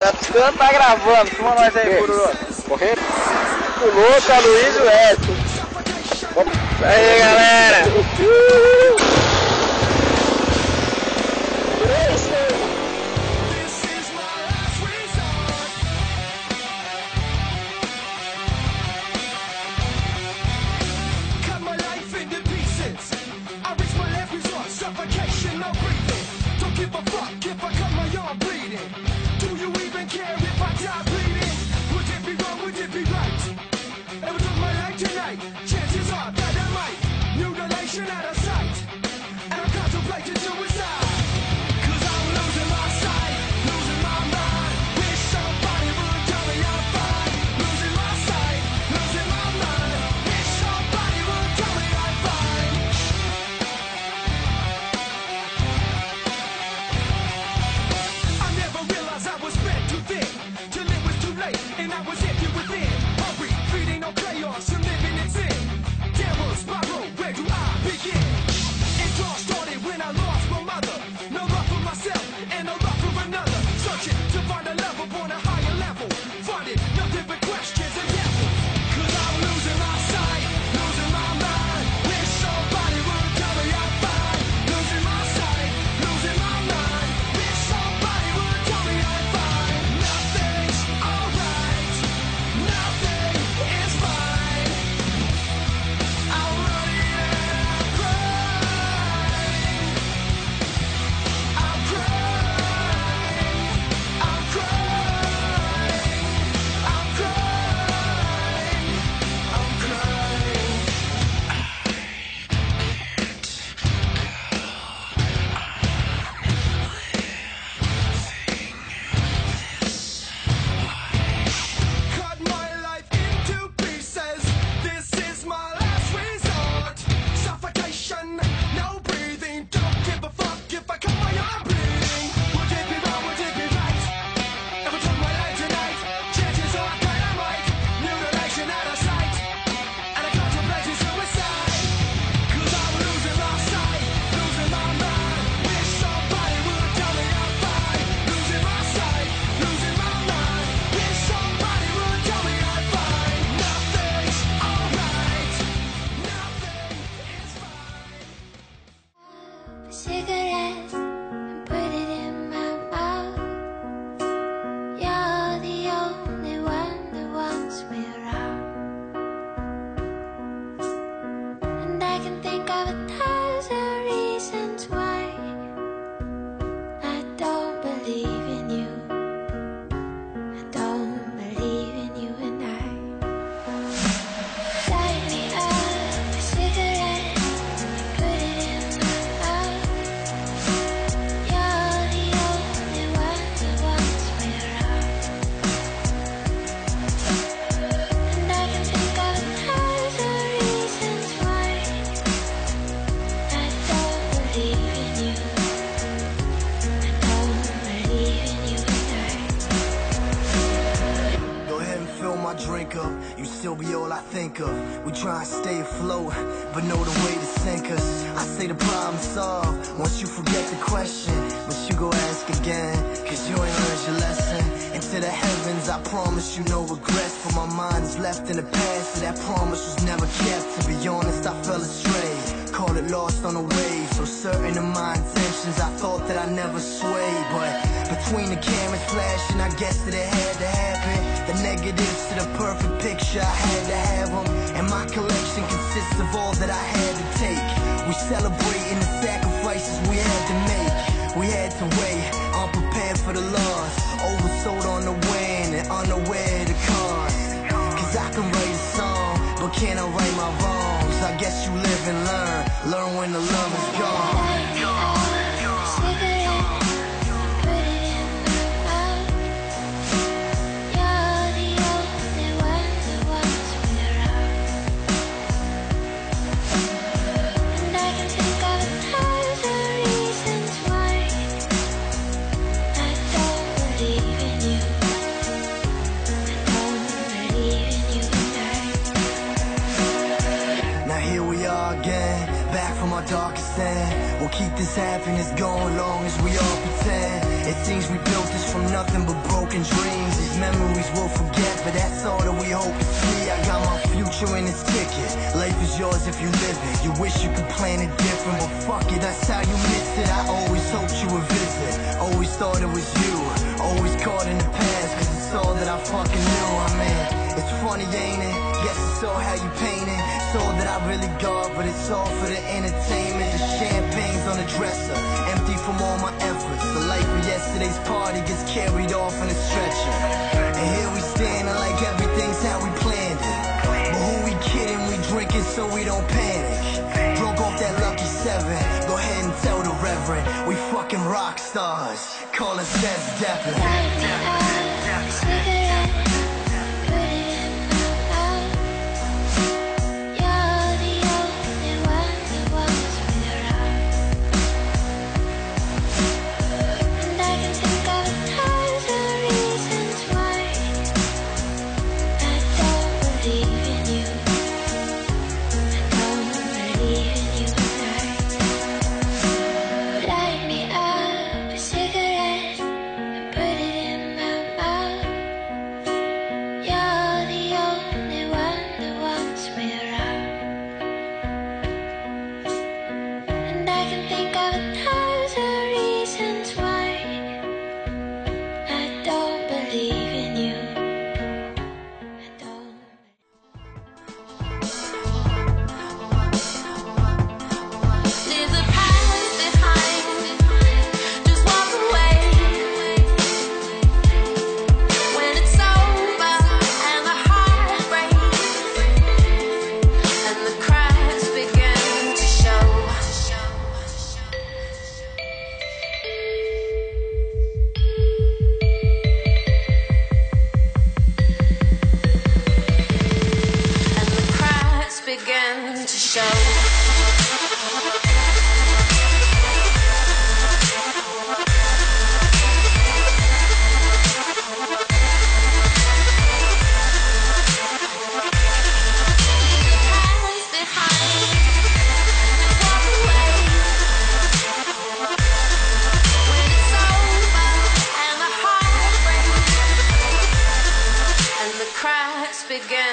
Tá tanto tá gravando, filma nós aí, Cururu. Correndo? O Louco, a Luiz e o Edson. Aí, galera. searching to find a lover upon a high. we all I think of. We try and stay afloat, but know the way to sink us. I say the problem's solved once you forget the question, but you go ask again, cause you ain't learned your lesson. Into the heavens, I promise you no regrets, for my mind is left in the past, so that promise was never kept. To be honest, I fell astray call it lost on a wave. So certain of my intentions, I thought that I never sway. But between the cameras flashing, I guess that it had to happen. The negatives to the perfect picture, I had to have them And my collection consists of all that I had to take. We celebrating the sacrifices we had to make. We had to wait, unprepared for the loss. Oversold on the win and unaware the cost. Cause I can write a song, but can I write my wrongs? I guess you live and learn. Learn when the love is gone. back from our darkest end. We'll keep this happiness going long as we all pretend. It seems we built this from nothing but broken dreams These memories we'll forget, but that's all that we hope to see. I got my future in its ticket. Life is yours if you live it. You wish you could plan it different, but fuck it, that's how you miss it. I always hoped you would visit. Always thought it was you. Always caught in the past, all that I fucking knew. I mean, it's funny, ain't it? Guess it's all how you paint it. All that I really got, but it's all for the entertainment. The champagne's on the dresser, empty from all my efforts. The life of yesterday's party gets carried off in a stretcher. And here we standing like everything's how we planned it. But who we kidding? We drinking so we don't panic. Broke off that lucky seven. Go ahead and tell the reverend we fucking rock stars. Call us me up. Say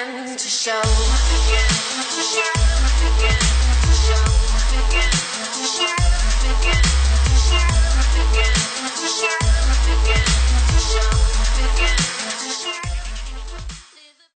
again to show.